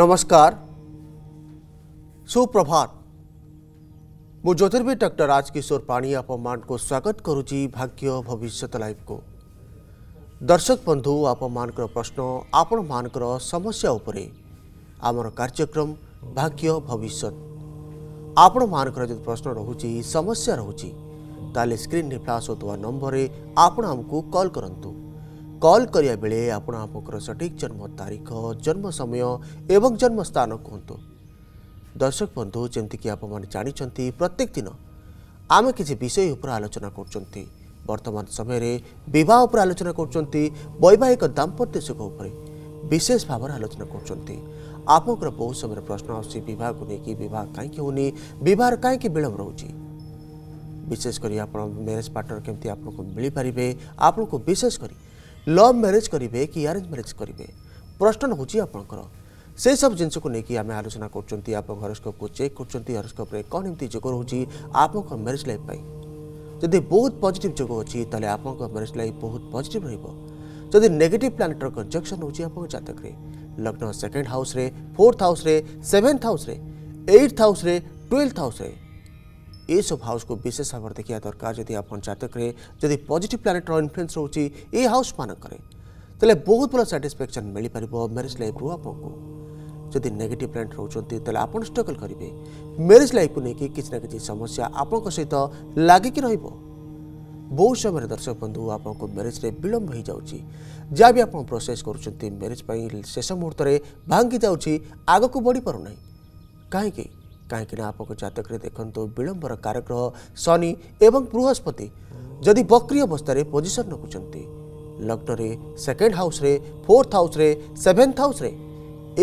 नमस्कार सुप्रभात मु ज्योतिर्विद डक्टर राज किशोर पाणी आपमान को स्वागत करुच भाग्य भविष्य लाइफ को दर्शक बंधु आपमान प्रश्न आपण मान समस्या उपरे आमर कार्यक्रम भाग्य भविष्य आपण मान प्रश्न रहुचि समस्या रहुचि तेल स्क्रीन रे फ्लाश होतवा नंबर रे आपण हमकू कल करंतु କଲ୍ କରିବା ବେଳେ ଆପଣ ଆପଣଙ୍କର ସଠିକ୍ ଜନ୍ମ ତାରିଖ ଜନ୍ମ ସମୟ ଏବଂ ଜନ୍ମ ସ୍ଥାନ କୁହନ୍ତୁ ଦର୍ଶକ ବନ୍ଧୁ ଯେମିତିକି ଆପଣମାନେ ଜାଣିଛନ୍ତି ପ୍ରତ୍ୟେକ ଦିନ ଆମେ କିଛି ବିଷୟ ଉପରେ ଆଲୋଚନା କରୁଛନ୍ତି ବର୍ତ୍ତମାନ ସମୟରେ ବିବାହ ଉପରେ ଆଲୋଚନା କରୁଛନ୍ତି ବୈବାହିକ ଦାମ୍ପତ୍ୟ ସୁଖ ଉପରେ ବିଶେଷ ଭାବରେ ଆଲୋଚନା କରୁଛନ୍ତି ଆପଣଙ୍କର ବହୁ ସମୟରେ ପ୍ରଶ୍ନ ଆସୁଛି ବିବାହକୁ ନେଇକି ବିବାହ କାହିଁକି ହେଉନି ବିବାହର କାହିଁକି ବିଳମ୍ବ ରହୁଛି ବିଶେଷ କରି ଆପଣ ମ୍ୟାରେଜ୍ ପାର୍ଟନର କେମିତି ଆପଣଙ୍କୁ ମିଳିପାରିବେ ଆପଣଙ୍କୁ ବିଶେଷ କରି लव मेरेज करेंगे कि आरेज म्यारेज करेंगे प्रश्न रोचे आपंकर से सब जिन को लेकिन आम आलोचना करोप को चेक करोस्कोप्रे कौन एम जग रोच आप म्यारेज लाइफ जदि बहुत पजिट जग अच्छी तेल आप मेरेज लाइफ बहुत पजिट रदि नेगेट प्लानेटर कंजक्शन हो जक लग्न second house fourth house seventh house eighth house twelfth house ये सब हाउस को विशेष भाव में देखा दरकार जब आप जतक पजिट प्लानेट इनफ्लुएंस रोच हाउस मानक बहुत भल साटिस्फेक्शन मिल पार मेरेज लाइफ रू आपको जदि नेगेट प्लानेट रोचे आप स्ट्रगल करेंगे मेरेज लाइफ को लेकिन किसी ना कि समस्या आपं सहित लग कि बहुत समय दर्शक बंधु आप मेरेज विलंब हो जाए जहाँ भी आप प्रोसेस कर म्यारेज शेष मुहूर्त में भांगी जाग को बढ़ी पार नहीं कहीं କାହିଁକିନା ଆପଣଙ୍କ ଜାତକରେ ଦେଖନ୍ତୁ ବିଳମ୍ବର କାରକ୍ରହ ଶନି ଏବଂ ବୃହସ୍ପତି ଯଦି ବକ୍ରିୟ ଅବସ୍ଥାରେ ପୋଜିସନ୍ ରଖୁଛନ୍ତି ଲଗ୍ନରେ ସେକେଣ୍ଡ ହାଉସ୍ରେ ଫୋର୍ଥ ହାଉସ୍ରେ ସେଭେନ୍ଥ ହାଉସ୍ରେ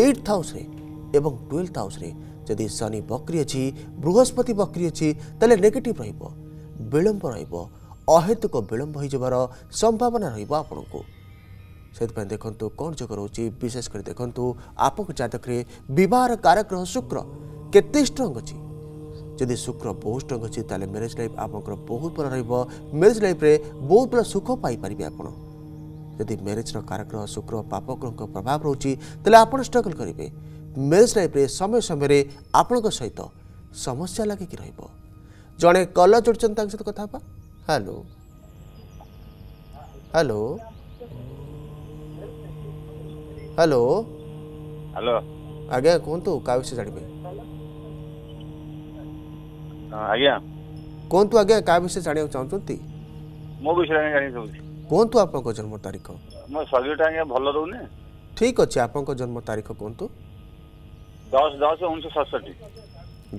ଏଇଟ୍ଥ ହାଉସ୍ରେ ଏବଂ ଟୁଏଲ୍ଥ ହାଉସ୍ରେ ଯଦି ଶନି ବକ୍ରି ଅଛି ବୃହସ୍ପତି ବକ୍ରି ଅଛି ତାହେଲେ ନେଗେଟିଭ୍ ରହିବ ବିଳମ୍ବ ରହିବ ଅହେତୁକ ବିଳମ୍ବ ହୋଇଯିବାର ସମ୍ଭାବନା ରହିବ ଆପଣଙ୍କୁ ସେଥିପାଇଁ ଦେଖନ୍ତୁ କ'ଣ ଯୋଗ ରହୁଛି ବିଶେଷ କରି ଦେଖନ୍ତୁ ଆପଣଙ୍କ ଜାତକରେ ବିବାହର କାରକ ଗ୍ରହ ଶୁକ୍ର କେତେ ଷ୍ଟ୍ରଙ୍ଗ ଅଛି ଯଦି ଶୁକ୍ର ବହୁତ ଷ୍ଟ୍ରଙ୍ଗ ଅଛି ତାହେଲେ ମ୍ୟାରେଜ୍ ଲାଇଫ୍ ଆପଣଙ୍କର ବହୁତ ଭଲ ରହିବ ମ୍ୟାରେଜ୍ ଲାଇଫ୍ରେ ବହୁତ ଭଲ ସୁଖ ପାଇପାରିବେ ଆପଣ ଯଦି ମ୍ୟାରେଜ୍ର କାରଗ୍ରହ ଶୁକ୍ର ପାପଗ୍ରହଙ୍କ ପ୍ରଭାବ ରହୁଛି ତାହେଲେ ଆପଣ ଷ୍ଟ୍ରଗଲ୍ କରିବେ ମ୍ୟାରେଜ୍ ଲାଇଫ୍ରେ ସମୟ ସମୟରେ ଆପଣଙ୍କ ସହିତ ସମସ୍ୟା ଲାଗିକି ରହିବ ଜଣେ କଲର୍ ଯୋଡ଼ୁଛନ୍ତି ତାଙ୍କ ସହିତ କଥା ହେବା ହ୍ୟାଲୋ ହ୍ୟାଲୋ ହ୍ୟାଲୋ ହ୍ୟାଲୋ ଆଜ୍ଞା କୁହନ୍ତୁ କାହା ବିଷୟରେ ଜାଣିବେ ଆଜ୍ଞା କୁହନ୍ତୁ ଆଜ୍ଞା କାହା ବିଷୟରେ ଜାଣିବାକୁ ଚାହୁଁଛନ୍ତି ମୋ ବିଷୟରେ ଜାଣିବାକୁ ଚାହୁଁଛି କୁହନ୍ତୁ ଆପଣଙ୍କ ଜନ୍ମ ତାରିଖ ମୋ ଶରୀରଟା ଆଜ୍ଞା ଭଲ ରହୁନି ଠିକ୍ ଅଛି ଆପଣଙ୍କ ଜନ୍ମ ତାରିଖ କୁହନ୍ତୁ ଦଶ ଦଶ ଉଣେଇଶହ ସତଷଠି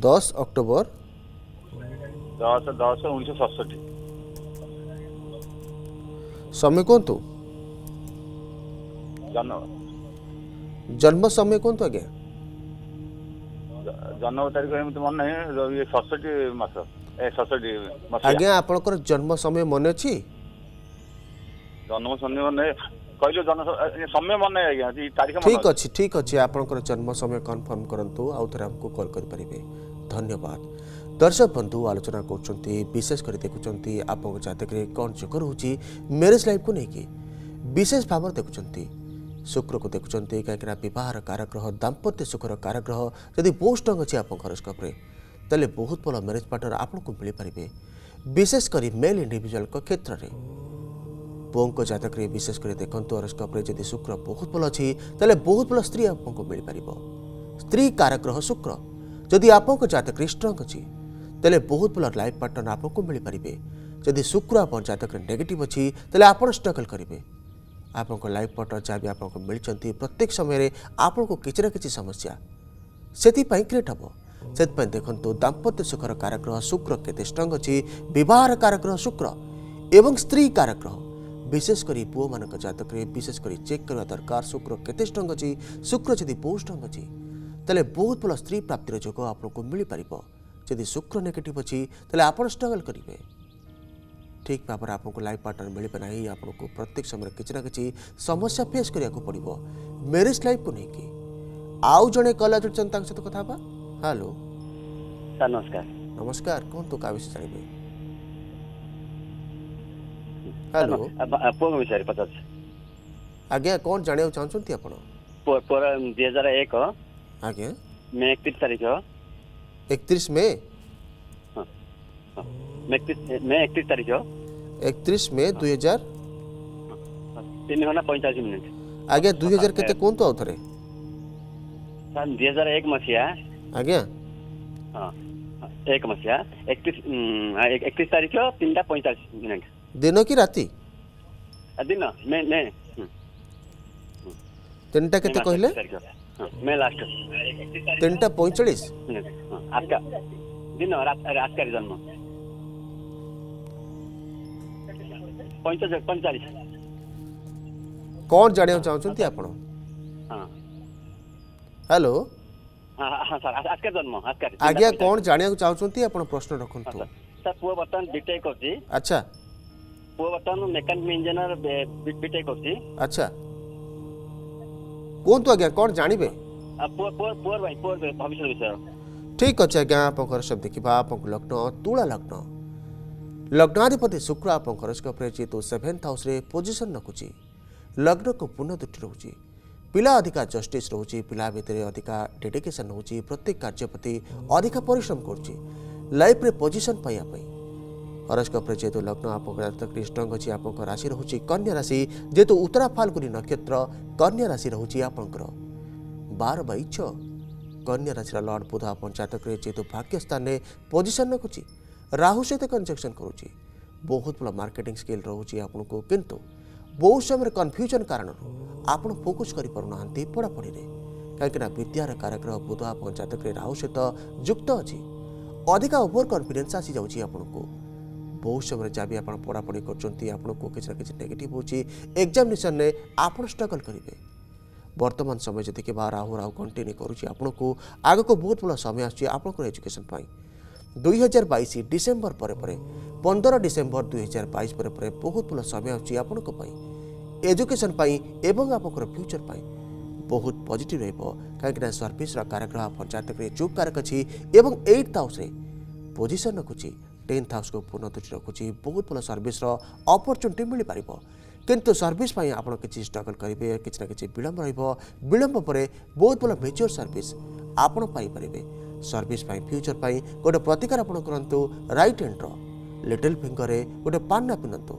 ଦଶ ଅକ୍ଟୋବର ଦଶ ଦଶ ଉଣେଇଶହ ସତଷଠି ସ୍ୱାମୀ କୁହନ୍ତୁ ଧନ୍ୟବାଦ जन्म समय कौन तो आ गया जन्म तारीख है मुझे मन नहीं ये सस्ती मासा ऐ सस्ती मासा आ गया आप लोगों का जन्म समय मन है ची जन्म समय मन है कोई जो जन्म समय मन है आ गया जी तारीख ठीक हो ची ठीक हो ची आप लोगों का जन्म समय कॉन्फर्म करने तो आउटर हमको कॉल कर पड़ेगे धन्यवाद दर्शक बंधु आलोचना करशेषकर देखुं आप जैसे कौन चुक रोच मेरेज लाइफ को लेकिन विशेष भाव देखुंट ଶୁକ୍ରକୁ ଦେଖୁଛନ୍ତି କାହିଁକିନା ବିବାହର କାରଗ୍ରହ ଦାମ୍ପତ୍ୟ ସୁଖର କାରଗ୍ରହ ଯଦି ବହୁତ ଷ୍ଟ୍ରଙ୍ଗ୍ ଅଛି ଆପଣଙ୍କ ହରସ୍କୋପ୍ରେ ତାହେଲେ ବହୁତ ଭଲ ମ୍ୟାରେଜ୍ ପାର୍ଟନର ଆପଣଙ୍କୁ ମିଳିପାରିବେ ବିଶେଷ କରି ମେଲ୍ ଇଣ୍ଡିଭିଜୁଆଲଙ୍କ କ୍ଷେତ୍ରରେ ପୁଅଙ୍କ ଜାତକରେ ବିଶେଷ କରି ଦେଖନ୍ତୁ ହରସ୍କୋପ୍ରେ ଯଦି ଶୁକ୍ର ବହୁତ ଭଲ ଅଛି ତାହେଲେ ବହୁତ ଭଲ ସ୍ତ୍ରୀ ଆପଣଙ୍କୁ ମିଳିପାରିବ ସ୍ତ୍ରୀ କାରଗ୍ରହ ଶୁକ୍ର ଯଦି ଆପଣଙ୍କ ଜାତକରେ ଷ୍ଟ୍ରଙ୍ଗ୍ ଅଛି ତାହେଲେ ବହୁତ ଭଲ ଲାଇଫ୍ ପାର୍ଟନର ଆପଣଙ୍କୁ ମିଳିପାରିବେ ଯଦି ଶୁକ୍ର ଆପଣ ଜାତକରେ ନେଗେଟିଭ୍ ଅଛି ତାହେଲେ ଆପଣ ଷ୍ଟ୍ରଗଲ୍ କରିବେ ଆପଣଙ୍କ ଲାଇଫ୍ ପାର୍ଟନର୍ ଯାହା ବି ଆପଣଙ୍କୁ ମିଳିଛନ୍ତି ପ୍ରତ୍ୟେକ ସମୟରେ ଆପଣଙ୍କୁ କିଛି ନା କିଛି ସମସ୍ୟା ସେଥିପାଇଁ କ୍ରିଏଟ୍ ହେବ ସେଥିପାଇଁ ଦେଖନ୍ତୁ ଦାମ୍ପତ୍ୟ ସୁଖର କାରଗ୍ରହ ଶୁକ୍ର କେତେ ଷ୍ଟ୍ରଙ୍ଗ ଅଛି ବିବାହର କାରଗ୍ରହ ଶୁକ୍ର ଏବଂ ସ୍ତ୍ରୀ କାରଗ୍ରହ ବିଶେଷ କରି ପୁଅମାନଙ୍କ ଜାତକରେ ବିଶେଷ କରି ଚେକ୍ କରିବା ଦରକାର ଶୁକ୍ର କେତେ ଷ୍ଟ୍ରଙ୍ଗ ଅଛି ଶୁକ୍ର ଯଦି ବହୁତ ଷ୍ଟ୍ରଙ୍ଗ ଅଛି ତାହେଲେ ବହୁତ ଭଲ ସ୍ତ୍ରୀ ପ୍ରାପ୍ତିର ଯୋଗ ଆପଣଙ୍କୁ ମିଳିପାରିବ ଯଦି ଶୁକ୍ର ନେଗେଟିଭ୍ ଅଛି ତାହେଲେ ଆପଣ ଷ୍ଟ୍ରଗଲ୍ କରିବେ ଠିକ୍ ଭାବରେ ଆପଣଙ୍କୁ ଲାଇଫ୍ ପାର୍ଟନର ମିଳିବେ ନାହିଁ ଆପଣଙ୍କୁ ପ୍ରତ୍ୟେକ ସମୟରେ କିଛି ନା କିଛି ସମସ୍ୟା ଫେସ୍ କରିବାକୁ ପଡ଼ିବ ମ୍ୟାରେଜ୍ ଲାଇଫ୍କୁ ନେଇକି ଆଉ ଜଣେ କଲା ଜୁଡ଼ିଛନ୍ତି ତାଙ୍କ ସହିତ କଥା ହେବା ହ୍ୟାଲୋ ସାର୍ ନମସ୍କାର ନମସ୍କାର କୁହନ୍ତୁ କାହା ବିଷୟରେ ଜାଣିବେ ହ୍ୟାଲୋ ପୁଅଙ୍କ ବିଷୟରେ ପଚାରୁଛି ଆଜ୍ଞା କ'ଣ ଜାଣିବାକୁ ଚାହୁଁଛନ୍ତି ଆପଣ ଦୁଇ ହଜାର ଏକ ଆଜ୍ଞା ମେ ଏକତିରିଶ ତାରିଖ एकतीस मई मैं इकतीस तारीख একত্রিশ মে দুই হাজার তিন ঘন্টা পঁয়তাল্লিশ মিনিট আজ্ঞা দুই হাজার কেতে কুহতু আউ থরে ସାର୍ ଦୁଇ ହଜାର ଏକ ମସିହା ଆଜ୍ଞା ହଁ ଏକ ମସିହା ଏକତିରିଶ ଏକତିରିଶ ତାରିଖ ତିନିଟା ପଇଁଚାଳିଶ ମିନିଟ୍ ଦିନ କି ରାତି ଦିନ ମେ ମେ ତିନିଟା କେତେ କହିଲେ ମେ ଲାଷ୍ଟ ତିନିଟା ପଇଁଚାଳିଶ ଦିନ ରାଜକାରୀ ଜନ୍ମ ପଞ୍ଚଚାଳିଶ ପଇଁଚାଳିଶ କ'ଣ ଜାଣିବାକୁ ଚାହୁଁଛନ୍ତି ଆପଣ ହ୍ୟାଲୋ ଆଜ୍ଞା କ'ଣ ଜାଣିବାକୁ ଚାହୁଁଛନ୍ତି ଆପଣ ପ୍ରଶ୍ନ ରଖନ୍ତୁ ସାର୍ ପୁଅ ବର୍ତ୍ତମାନ ବିଟେକ୍ କରୁଛି ଆଚ୍ଛା ପୁଅ ବର୍ତ୍ତମାନ ମେକାନିକ୍ ଇଞ୍ଜିନିୟର ବିଟେକ୍ କରୁଛି ଆଚ୍ଛା କୁହନ୍ତୁ ଆଜ୍ଞା କ'ଣ ଜାଣିବେ ଠିକ୍ ଅଛି ଆଜ୍ଞା ଆପଣଙ୍କର ସବୁ ଦେଖିବା ଆପଣଙ୍କ ଲଗ୍ନ ତୁଳା ଲଗ୍ନ ଲଗ୍ନାଧିପତି ଶୁକ୍ର ଆପଣଙ୍କ ରାଶିକ ଉପରେ ଯେହେତୁ ସେଭେନ୍ଥ ହାଉସ୍ରେ ପୋଜିସନ୍ ରଖୁଛି ଲଗ୍ନକୁ ପୂର୍ଣ୍ଣ ଦୃଷ୍ଟି ରହୁଛି ପିଲା ଅଧିକା ଜଷ୍ଟିସ୍ ରହୁଛି ପିଲା ଭିତରେ ଅଧିକା ଡେଡିକେସନ୍ ରହୁଛି ପ୍ରତ୍ୟେକ କାର୍ଯ୍ୟ ପ୍ରତି ଅଧିକା ପରିଶ୍ରମ କରୁଛି ଲାଇଫ୍ରେ ପୋଜିସନ୍ ପାଇବା ପାଇଁ ହରସ୍କୋପ୍ରେ ଯେହେତୁ ଲଗ୍ନ ଆପଣଙ୍କ ଜାତକଟି ଷ୍ଟ୍ରଙ୍ଗ ଅଛି ଆପଣଙ୍କ ରାଶି ରହୁଛି କନ୍ୟା ରାଶି ଯେହେତୁ ଉତ୍ତରା ଫାଲଗୁନି ନକ୍ଷତ୍ର କନ୍ୟା ରାଶି ରହୁଛି ଆପଣଙ୍କର ବାର ବାଇ ଛଅ କନ୍ୟା ରାଶିର ଲର୍ଡ଼ ବୁଧ ଆପଣ ଜାତକରେ ଯେହେତୁ ଭାଗ୍ୟ ସ୍ଥାନରେ ପୋଜିସନ୍ ରଖୁଛି ରାହୁ ସହିତ କନଜେକ୍ସନ୍ କରୁଛି ବହୁତ ଭଲ ମାର୍କେଟିଂ ସ୍କିଲ୍ ରହୁଛି ଆପଣଙ୍କୁ କିନ୍ତୁ ବହୁତ ସମୟରେ କନଫ୍ୟୁଜନ୍ କାରଣରୁ ଆପଣ ଫୋକସ୍ କରିପାରୁନାହାନ୍ତି ପଢ଼ାପଢ଼ିରେ କାହିଁକିନା ବିଦ୍ୟାର କାରଗ୍ରହ ବୁଧ ଆପଣଙ୍କ ଜାତକରେ ରାହୁ ସହିତ ଯୁକ୍ତ ଅଛି ଅଧିକା ଓଭର୍ କନଫିଡେନ୍ସ ଆସିଯାଉଛି ଆପଣଙ୍କୁ ବହୁତ ସମୟରେ ଯାହା ବି ଆପଣ ପଢ଼ାପଢ଼ି କରୁଛନ୍ତି ଆପଣଙ୍କୁ କିଛି ନା କିଛି ନେଗେଟିଭ୍ ହେଉଛି ଏକ୍ଜାମିନେସନ୍ରେ ଆପଣ ଷ୍ଟ୍ରଗଲ୍ କରିବେ ବର୍ତ୍ତମାନ ସମୟ ଯଦି ଦେଖିବା ରାହୁ ରାହୁ କଣ୍ଟିନ୍ୟୁ କରୁଛି ଆପଣଙ୍କୁ ଆଗକୁ ବହୁତ ଭଲ ସମୟ ଆସୁଛି ଆପଣଙ୍କର ଏଜୁକେସନ୍ ପାଇଁ দুই হাজার বাইশ ডিসেম্বর ପରେ পরে ପନ୍ଦର ଡିସେମ୍ବର ଦୁଇହଜାର ବାଇଶ ପରେ ପରେ ବହୁତ ଭଲ ସମୟ ଅଛି ଆପଣଙ୍କ ପାଇଁ ଏଜୁକେସନ୍ ପାଇଁ ଏବଂ ଆପଣଙ୍କର ଫ୍ୟୁଚର୍ ପାଇଁ ବହୁତ ପଜିଟିଭ୍ ରହିବ କାହିଁକିନା ସର୍ଭିସ୍ର କାରଗ୍ରହ ପଞ୍ଚାୟତରେ ଚୁପ୍ କାରକ ଅଛି ଏବଂ ଏଇଟ୍ ହାଉସ୍ରେ ପୋଜିସନ୍ ରଖୁଛି ଟେନ୍ଥ ହାଉସ୍କୁ ପୂର୍ଣ୍ଣ ଦୃଷ୍ଟି ରଖୁଛି ବହୁତ ଭଲ ସର୍ଭିସ୍ର ଅପରଚ୍ୟୁନିଟି ମିଳିପାରିବ କିନ୍ତୁ ସର୍ଭିସ୍ ପାଇଁ ଆପଣ କିଛି ଷ୍ଟ୍ରଗଲ୍ କରିବେ କିଛି ନା କିଛି ବିଳମ୍ବ ରହିବ ବିଳମ୍ବ ପରେ ବହୁତ ଭଲ ମେଜର୍ ସର୍ଭିସ୍ ଆପଣ ପାଇପାରିବେ सर्विस फ्यूचर पर गोटे प्रतिकार आपड़ करूँ रईट हैंड्र लिटिल फिंगर में गोटे पान्ना पिंधतु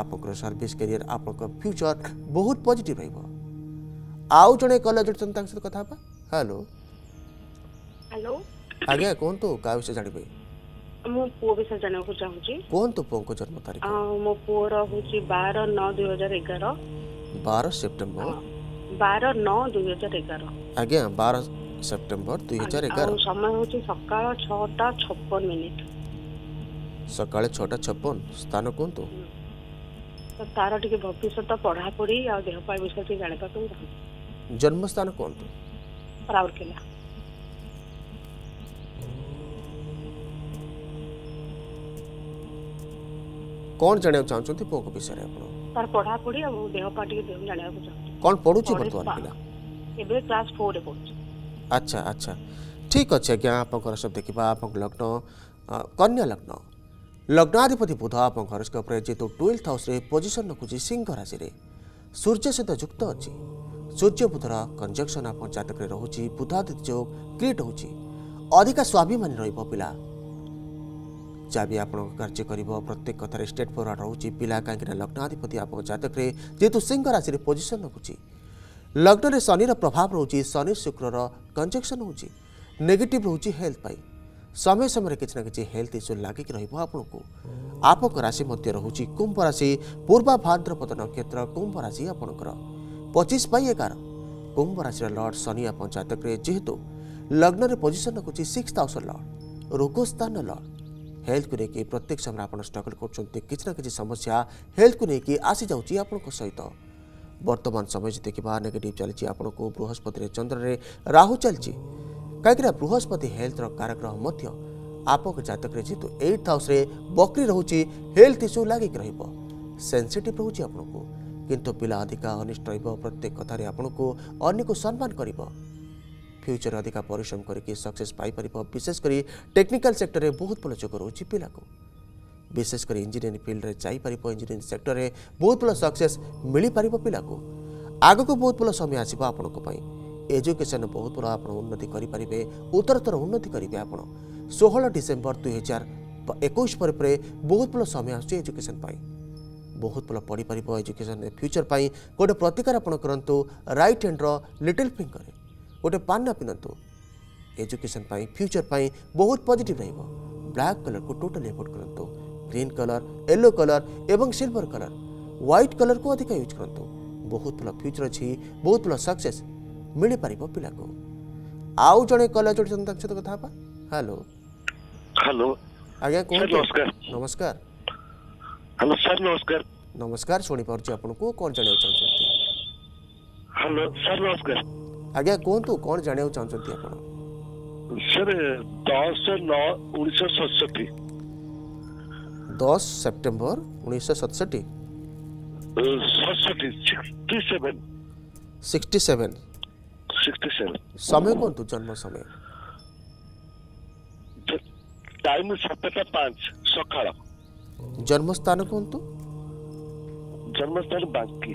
आप सर्विस कैरियर आप फ्यूचर बहुत पजिट रउ जड़े कलर सहित कथा हेलो हेलो आज्ञा कहतु क्या विषय जानवे ମୋ ପୁଅ ବିଷୟରେ ଜାଣିବାକୁ ଚାହୁଁଛି କୁହନ୍ତୁ ପୁଅଙ୍କ ଜନ୍ମ ତାରିଖ ମୋ ପୁଅର ହଉଛି ବାର ନଅ ଦୁଇ ହଜାର ଏଗାର ବାର ସେପ୍ଟେମ୍ବର ବାର ନଅ ଦୁଇ ହଜାର ଏଗାର ଆଜ୍ଞା ସେପ୍ଟେମ୍ବର ଦୁଇ ହଜାର ଏଗାର ସମୟ ହେଉଛି ସକାଳ ଛଅଟା ଛପନ ମିନିଟ୍ ସକାଳେ ଛଅଟା ଛପନ ସ୍ଥାନ କୁହନ୍ତୁ ତାର ଟିକେ ଭବିଷ୍ୟତ ପଢ଼ାପଢ଼ି ଆଉ ଦେହ ପାଇଁ ବିଷୟ ଟିକେ ଜାଣିବା ପାଇଁ ଚାହୁଁଛି ଜନ୍ମସ୍ଥାନ କୁହନ୍ତୁ ରାଉରକେଲା କ'ଣ ଜାଣିବାକୁ ଚାହୁଁଛନ୍ତି ପୁଅଙ୍କ ବିଷୟରେ ଆପଣ ତାର ପଢ଼ାପଢ଼ି ଆଉ ଦେହ ପାଇଁ ଟିକେ ଜାଣିବାକୁ ଚାହୁଁଛି କ'ଣ ପଢ଼ୁଛି ବର୍ତ୍ତମାନ ପିଲା ଏବେ କ୍ଲାସ୍ ଫୋର୍ରେ ପଢ଼ୁଛି ଆଚ୍ଛା ଆଚ୍ଛା ଠିକ୍ ଅଛି ଆଜ୍ଞା ଆପଣଙ୍କ ହରସବ ଦେଖିବା ଆପଣଙ୍କ ଲଗ୍ନ କନ୍ୟା ଲଗ୍ନ ଲଗ୍ନାଧିପତି ବୁଧ ଆପଣଙ୍କ ହରସ୍କ ଉପରେ ଯେହେତୁ ଟୁଏଲ୍ଥ ହାଉସ୍ରେ ପୋଜିସନ୍ ରଖୁଛି ସିଂହ ରାଶିରେ ସୂର୍ଯ୍ୟ ସହିତ ଯୁକ୍ତ ଅଛି ସୂର୍ଯ୍ୟ ବୁଧର କଞ୍ଜକ୍ସନ୍ ଆପଣଙ୍କ ଜାତକରେ ରହୁଛି ବୁଧାଦିତ୍ୟ ଯୋଗ କ୍ରିଏଟ୍ ହେଉଛି ଅଧିକା ସ୍ୱାଭିମାନୀ ରହିବ ପିଲା ଯାହା ବି ଆପଣଙ୍କ କାର୍ଯ୍ୟ କରିବ ପ୍ରତ୍ୟେକ କଥାରେ ଷ୍ଟେଟ୍ ଫରୱାର୍ଡ଼ ରହୁଛି ପିଲା କାହିଁକିନା ଲଗ୍ନାଧିପତି ଆପଣଙ୍କ ଜାତକରେ ଯେହେତୁ ସିଂହ ରାଶିରେ ପୋଜିସନ୍ ରଖୁଛି ଲଗ୍ନରେ ଶନିର ପ୍ରଭାବ ରହୁଛି ଶନି ଶୁକ୍ରର कंजक्शन होगेटिव रोच हेल्थपी समय समय कि हेल्थ इश्यू लगिक रुक को आपक राशि रोचे कुंभ राशि पूर्वाभाद्रपद नक्षत्र कुंभ राशि आपणकर पचिश बै एगार कुंभ राशि लर्ड शनि पंचायत क्रिय जेहेतु लग्न पोजिशन रखुच सिक्स हाउस लर्ड स्थान लर्ड हेल्थ को लेकिन प्रत्येक समय आप स्ट्रगल कर कि समस्या हेल्थ को लेकिन आसी जाऊँगी सहित बर्तमान समय जी देखा नेगेटिव चलती आप बृहस्पति चंद्र ने राहु चल कहीं बृहस्पति हेल्थर काराग्रह आपक जतक जेहतु एट हाउस बकरी रोचे हेल्थ इश्यू लग रेनसीट रोचे आपण को पिला अधिका अनिष्ट रत्येक कथार आपण को अन्य सम्मान कर फ्यूचर अधिका परिश्रम करके सक्सेस पाई विशेषकर टेक्निकल सेक्टर में बहुत भल जो रोचे पिला को ବିଶେଷ କରି ଇଞ୍ଜିନିୟରିଂ ଫିଲ୍ଡରେ ଯାଇପାରିବ ଇଞ୍ଜିନିୟରିଂ ସେକ୍ଟରରେ ବହୁତ ଭଲ ସକ୍ସେସ୍ ମିଳିପାରିବ ପିଲାକୁ ଆଗକୁ ବହୁତ ଭଲ ସମୟ ଆସିବ ଆପଣଙ୍କ ପାଇଁ ଏଜୁକେସନ୍ ବହୁତ ଭଲ ଆପଣ ଉନ୍ନତି କରିପାରିବେ ଉତ୍ତରତର ଉନ୍ନତି କରିବେ ଆପଣ ଷୋହଳ ଡିସେମ୍ବର ଦୁଇ ହଜାର ଏକୋଇଶ ପରେ ପରେ ବହୁତ ଭଲ ସମୟ ଆସୁଛି ଏଜୁକେସନ୍ ପାଇଁ ବହୁତ ଭଲ ପଢ଼ିପାରିବ ଏଜୁକେସନ୍ ଫ୍ୟୁଚର୍ ପାଇଁ ଗୋଟେ ପ୍ରତିକାର ଆପଣ କରନ୍ତୁ ରାଇଟ୍ ହ୍ୟାଣ୍ଡର ଲିଟିଲ୍ ଫିଙ୍ଗରରେ ଗୋଟେ ପାନ୍ନା ପିନ୍ଧନ୍ତୁ ଏଜୁକେସନ୍ ପାଇଁ ଫ୍ୟୁଚର୍ ପାଇଁ ବହୁତ ପଜିଟିଭ୍ ରହିବ ବ୍ଲାକ୍ କଲର୍କୁ ଟୋଟାଲି ଏଭୋଡ଼ କରନ୍ତୁ ଗ୍ରୀନ୍ କଲର୍ ୟେଲୋ କଲର୍ ଏବଂ ସିଲ୍ଭର କଲର୍ ହ୍ୱାଇଟ୍ କଲର୍କୁ ଅଧିକ ୟୁଜ୍ କରନ୍ତୁ ବହୁତ ଭଲ ଫ୍ୟୁଚର୍ ଅଛି ବହୁତ ଭଲ ସକ୍ସେସ୍ ମିଳିପାରିବ ପିଲାକୁ ଆଉ ଜଣେ କଲେଜ୍ ଅଛନ୍ତି ତାଙ୍କ ସହିତ କଥା ହେବା ହ୍ୟାଲୋ ହ୍ୟାଲୋ ଆଜ୍ଞା କୁହନ୍ତୁ ନମସ୍କାର ହ୍ୟାଲୋ ସାର୍ ନମସ୍କାର ନମସ୍କାର ଶୁଣିପାରୁଛି ଆପଣଙ୍କୁ କ'ଣ ଜାଣିବାକୁ ଚାହୁଁଛନ୍ତି ହ୍ୟାଲୋ ସାର୍ ନମସ୍କାର ଆଜ୍ଞା କୁହନ୍ତୁ କ'ଣ ଜାଣିବାକୁ ଚାହୁଁଛନ୍ତି ଆପଣ ସାର୍ ଦଶ ନଅ ଉଣେଇଶହ ସତଷଠି দশ সেপ্টেম্বর উনিশশো সাতষট্টি সিক্সটি সেভেন সময় কুহতু জন্ম সময় টাইম সাতটা পাঁচ সকাল জন্মস্থান কুহতু জন্মস্থান বাঙ্কি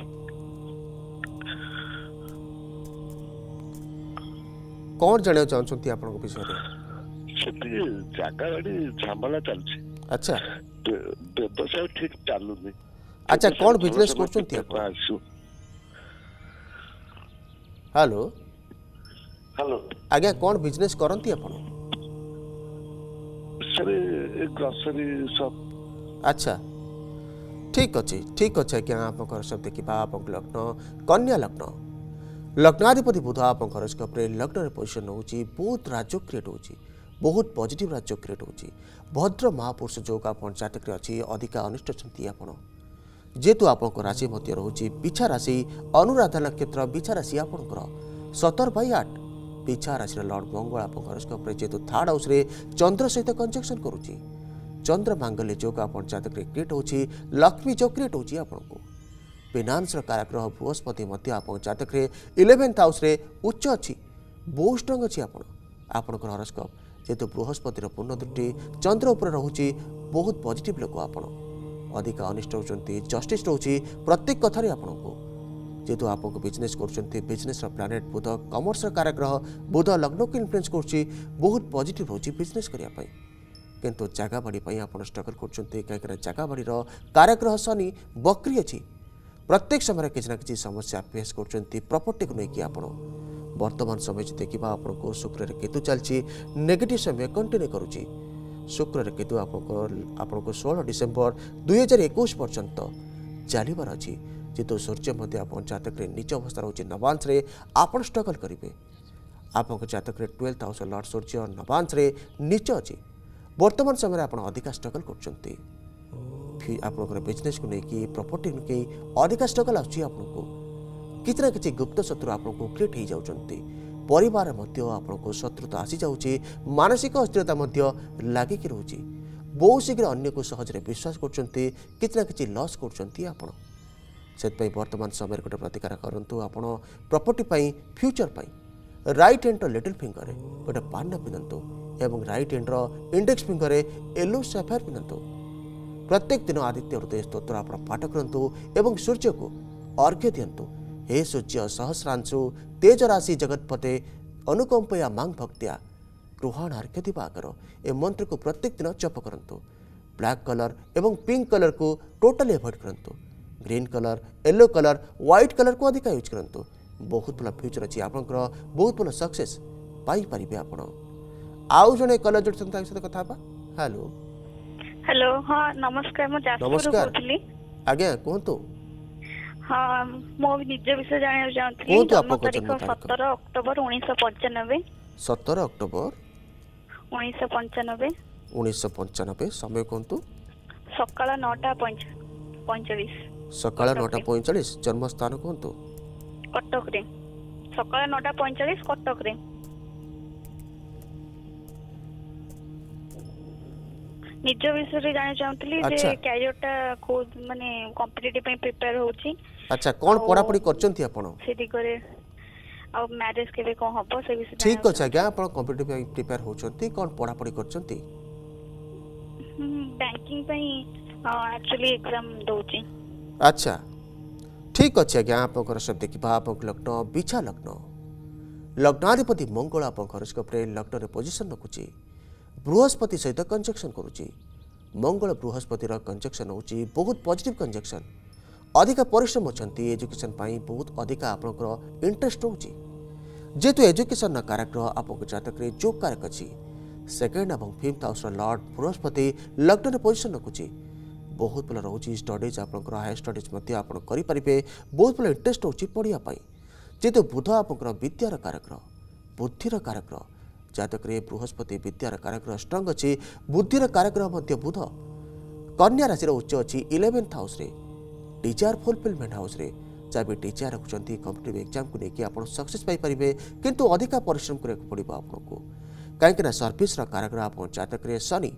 କଣ ଜାଣିବାକୁ ଚାହୁଁଛନ୍ତି ଆପଣଙ୍କ ବିଷୟରେ ସେଠି ଜାଗା ଗାଡ଼ି ଝାମଲା ଚାଲିଛି আচ্ছা ବ୍ୟବସାୟ ଠିକ ଚାଲୁନି ଆଚ୍ଛା କ'ଣ ବିଜନେସ୍ କରୁଛନ୍ତି ଆପଣ ହ୍ୟାଲୋ ହ୍ୟାଲୋ ଆଜ୍ଞା କ'ଣ ବିଜନେସ୍ କରନ୍ତି ଆପଣ ଗ୍ରୋସରୀ ସପ୍ ଆଚ୍ଛା ଠିକ୍ ଅଛି ଠିକ୍ ଅଛି ଆଜ୍ଞା ଆମ ଘର ସବୁ ଦେଖିବା ଆପଣଙ୍କ ଲଗ୍ନ କନ୍ୟା ଲଗ୍ନ ଲଗ୍ନାଧିପତି ବୁଧ ଆପଣଙ୍କ ହରସ୍କୋପ୍ରେ ଲଗ୍ନରେ ପୋଜିସନ୍ ହେଉଛି ବହୁତ ରାଜକ୍ରିଏଟ୍ ହେଉଛି ବହୁତ ପଜିଟିଭ୍ ରାଜ୍ୟ କ୍ରିଏଟ୍ ହେଉଛି ଭଦ୍ର ମହାପୁରୁଷ ଯୋଗୁଁ ଆପଣ ଜାତକରେ ଅଛି ଅଧିକା ଅନୁଷ୍ଠିଛନ୍ତି ଆପଣ ଯେହେତୁ ଆପଣଙ୍କ ରାଶି ମଧ୍ୟ ରହୁଛି ପିଛା ରାଶି ଅନୁରାଧା ନକ୍ଷତ୍ର ବିଛା ରାଶି ଆପଣଙ୍କର ସତର ବାଇ ଆଠ ପିଛା ରାଶିର ଲର୍ଡ଼ ମଙ୍ଗଳ ଆପଣଙ୍କ ହରସ୍କୋପ୍ରେ ଯେହେତୁ ଥାର୍ଡ଼ ହାଉସ୍ରେ ଚନ୍ଦ୍ର ସହିତ କଞ୍ଜକ୍ସନ୍ କରୁଛି ଚନ୍ଦ୍ର ମାଙ୍ଗଲ୍ୟ ଯୋଗ ଆପଣ ଜାତକରେ କ୍ରିଏଟ୍ ହେଉଛି ଲକ୍ଷ୍ମୀ ଯୋଗ କ୍ରିଏଟ୍ ହେଉଛି ଆପଣଙ୍କୁ ଫିନାନ୍ସର କାରାଗ୍ରହ ବୃହସ୍ପତି ମଧ୍ୟ ଆପଣଙ୍କ ଚାତକରେ ଇଲେଭେନ୍ଥ ହାଉସ୍ରେ ଉଚ୍ଚ ଅଛି ବହୁତ ଷ୍ଟ୍ରଙ୍ଗ୍ ଅଛି ଆପଣ ଆପଣଙ୍କର ହରସ୍କୋପ୍ যেহেতু বৃহস্পতির ପୂର୍ଣ୍ଣଦୃଷ୍ଟି ଚନ୍ଦ୍ର ଉପରେ ରହୁଛି ବହୁତ ପଜିଟିଭ୍ ଲୋକ ଆପଣ ଅଧିକା ଅନିଷ୍ଟ ହେଉଛନ୍ତି ଜଷ୍ଟିସ୍ ରହୁଛି ପ୍ରତ୍ୟେକ କଥାରେ ଆପଣଙ୍କୁ ଯେହେତୁ ଆପଣଙ୍କୁ ବିଜନେସ୍ କରୁଛନ୍ତି ବିଜନେସ୍ର ପ୍ଲାନେଟ୍ ବୁଧ କମର୍ସର କାରାଗ୍ରହ ବୁଧ ଲଗ୍ନକୁ ଇନଫ୍ଲୁଏନ୍ସ କରୁଛି ବହୁତ ପଜିଟିଭ୍ ହେଉଛି ବିଜନେସ୍ କରିବା ପାଇଁ କିନ୍ତୁ ଜାଗାବାଡ଼ି ପାଇଁ ଆପଣ ଷ୍ଟ୍ରଗଲ୍ କରୁଛନ୍ତି କାହିଁକିନା ଜାଗାବାଡ଼ିର କାରାଗ୍ରହ ଶନି ବକ୍ରି ଅଛି প্রত্যেক সময় কিছু না কিছু সমস্যা ফেস করছেন প্রপর্টিকে নিয়ে আপনার বর্তমান সময় দেখা আপনার শুক্রের কেতু চালছি নেগেটিভ সময় কন্টিনিউ করুছি শুক্রের কেতু আপনার আপনার ষোল ডিসেম্বর দুই হাজার একুশ পর্যন্ত চালবার অ যেহেতু সূর্য মধ্যে আপনার জাতকরে নিচ অবস্থা রয়েছে নবাংশে আপনার স্ট্রগল করবে আপনার জাতকরে টুয়েলভ হাউস লর্ড সূর্য নবাংশে নিচ অ বর্তমান সময় আপনার অধিকা স্ট্রগল করছেন ଆପଣଙ୍କର ବିଜନେସ୍କୁ ନେଇକି ପ୍ରପର୍ଟି ନେଇକି ଅଧିକା ଷ୍ଟ୍ରଗଲ୍ ଆସୁଛି ଆପଣଙ୍କୁ କିଛି ନା କିଛି ଗୁପ୍ତ ଶତ୍ରୁ ଆପଣଙ୍କୁ କ୍ରିଏଟ୍ ହେଇଯାଉଛନ୍ତି ପରିବାର ମଧ୍ୟ ଆପଣଙ୍କୁ ଶତ୍ରୁତା ଆସିଯାଉଛି ମାନସିକ ଅସ୍ଥିରତା ମଧ୍ୟ ଲାଗିକି ରହୁଛି ବହୁ ଶୀଘ୍ର ଅନ୍ୟକୁ ସହଜରେ ବିଶ୍ୱାସ କରୁଛନ୍ତି କିଛି ନା କିଛି ଲସ୍ କରୁଛନ୍ତି ଆପଣ ସେଥିପାଇଁ ବର୍ତ୍ତମାନ ସମୟରେ ଗୋଟେ ପ୍ରତିକାର କରନ୍ତୁ ଆପଣ ପ୍ରପର୍ଟି ପାଇଁ ଫ୍ୟୁଚର୍ ପାଇଁ ରାଇଟ୍ ହ୍ୟାଣ୍ଡର ଲିଟିଲ୍ ଫିଙ୍ଗରରେ ଗୋଟେ ପାନ୍ନା ପିନ୍ଧନ୍ତୁ ଏବଂ ରାଇଟ୍ ହ୍ୟାଣ୍ଡର ଇଣ୍ଡେକ୍ସ ଫିଙ୍ଗରରେ ଏଲୋ ସାଫାୟାର ପିନ୍ଧନ୍ତୁ प्रत्येक दिन आदित्य हृदय स्तोत्र आपण पाठ करूँ एवं सूर्य को अर्घ्य दिंतु हे सूर्य सहस्रांशु तेज राशि जगतपते अनुकंपया मांग भक्त्या गृहण अर्घ्य दिवाकर ए मंत्र को प्रत्येक दिन जप करतु ब्लैक कलर एवं पिंक कलर को टोटाली एवोड करूँ green colour yellow colour white colour को अधिक यूज करतु बहुत भल फ्यूचर अच्छी आपंकर बहुत भल सक्सेस पाइपर आउ जड़े कलर जोड़ी सहित तो कथा हेलो ହ୍ୟାଲୋ ହଁ ନମସ୍କାର ମୁଁ ଯାଜପୁରରୁ ନମସ୍କାର। କହୁଥିଲି ଆଜ୍ଞା କୁହନ୍ତୁ ହଁ ମୁଁ ନିଜ ବିଷୟ ଜାଣିବାକୁ ଚାହୁଁଥିଲି କୁହନ୍ତୁ ଜନ୍ମ ଆପଣଙ୍କ ତାରିଖ ଜନ୍ମ ତାରିଖ। ସତର ଅକ୍ଟୋବର ଉଣେଇଶହ ପଞ୍ଚାନବେ ସତର ଅକ୍ଟୋବର ଉଣେଇଶହ ପଞ୍ଚାନବେ ଉଣେଇଶହ ପଞ୍ଚାନବେ ସମୟ କୁହନ୍ତୁ ସକାଳ ନଅଟା ପଇଁଚ- ପଇଁଚାଳିଶ ସକାଳ ନଅଟା ପଇଁଚାଳିଶ ଜନ୍ମସ୍ଥାନ କୁହନ୍ତୁ କଟକରେ ସକାଳ ନଅଟା ପଇଁଚାଳିଶ କଟକରେ ନିଜ ବିଷୟରେ ଜାଣିବାକୁ ଚାହୁଁଥିଲି ଯେ କ୍ୟାରିୟରଟା କୋଉ ମାନେ କମ୍ପିଟେଟିଭ ପାଇଁ ପ୍ରିପେୟାର ହଉଛି ଆଚ୍ଛା କ'ଣ ପଢ଼ାପଢ଼ି କରିଛନ୍ତି ଆପଣ ସେ ଦିଗରେ ଆଉ ମ୍ୟାରେଜ କେବେ କ'ଣ ହବ ସେ ବିଷୟରେ ଠିକ ଅଛି ଆଜ୍ଞା ଆପଣ କମ୍ପିଟେଟିଭ ପାଇଁ ପ୍ରିପେୟାର ହଉଛନ୍ତି କ'ଣ ପଢ଼ାପଢ଼ି କରିଛନ୍ତି ବ୍ୟାଙ୍କିଂ ପାଇଁ ଆକ୍ଚୁଆଲି ଏକ୍ଜାମ ଦଉଛି ଆଚ୍ଛା ଠିକ ଅଛି ଆଜ୍ଞା ଆପଣଙ୍କର ସବୁ ଦେଖିବା ଆପଣଙ୍କ ଲଗ୍ନ ବିଛା ଲଗ୍ନ ଲଗ୍ନାଧିପତି ମଙ୍ଗଳ ଆପଣଙ୍କ ହରସ୍କୋପରେ ଲଗ୍ନରେ ପୋଜିସନ୍ ରଖୁଛି ବୃହସ୍ପତି ସହିତ କଞ୍ଜକ୍ସନ୍ କରୁଛି ମଙ୍ଗଳ ବୃହସ୍ପତିର କଞ୍ଜକ୍ସନ୍ ହେଉଛି ବହୁତ ପଜିଟିଭ୍ କଞ୍ଜକ୍ସନ୍ ଅଧିକା ପରିଶ୍ରମ ଅଛନ୍ତି ଏଜୁକେସନ୍ ପାଇଁ ବହୁତ ଅଧିକା ଆପଣଙ୍କର ଇଣ୍ଟରେଷ୍ଟ ରହୁଛି ଯେହେତୁ ଏଜୁକେସନ୍ର କାରଗ୍ରହ ଆପଣଙ୍କ ଜାତକରେ ଯୋଗ କାରକ ଅଛି ସେକେଣ୍ଡ ଏବଂ ଫିଫ୍ଥ ହାଉସ୍ର ଲର୍ଡ଼ ବୃହସ୍ପତି ଲକ୍ଡାଉନ୍ ପୋଜିସନ୍ ରଖୁଛି ବହୁତ ଭଲ ରହୁଛି ଷ୍ଟଡିଜ୍ ଆପଣଙ୍କର ହାୟର ଷ୍ଟଡିଜ୍ ମଧ୍ୟ ଆପଣ କରିପାରିବେ ବହୁତ ଭଲ ଇଣ୍ଟରେଷ୍ଟ ରହୁଛି ପଢ଼ିବା ପାଇଁ ଯେହେତୁ ବୁଧ ଆପଣଙ୍କର ବିଦ୍ୟାର କାରଗ୍ରହ ବୁଦ୍ଧିର କାରଗ୍ରହ ଜାତକରେ ବୃହସ୍ପତି ବିଦ୍ୟାର କାରଗ୍ରହ ଷ୍ଟ୍ରଙ୍ଗ ଅଛି ବୁଦ୍ଧିର କାରଗ୍ରହ ମଧ୍ୟ ବୁଧ କନ୍ୟା ରାଶିର ଉଚ୍ଚ ଅଛି ଇଲେଭେନ୍ଥ ହାଉସ୍ରେ ଡିଜାୟାର ଫୁଲଫିଲମେଣ୍ଟ ହାଉସ୍ରେ ଯାହା ବି ଡିଜାୟାର ରଖୁଛନ୍ତି କମ୍ପିଟେଟିଭ୍ ଏକ୍ଜାମ୍କୁ ନେଇକି ଆପଣ ସକ୍ସେସ୍ ପାଇପାରିବେ କିନ୍ତୁ ଅଧିକା ପରିଶ୍ରମ କରିବାକୁ ପଡ଼ିବ ଆପଣଙ୍କୁ କାହିଁକିନା ସର୍ଭିସ୍ର କାରଗ୍ରହ ଆପଣ ଜାତକରେ ଶନି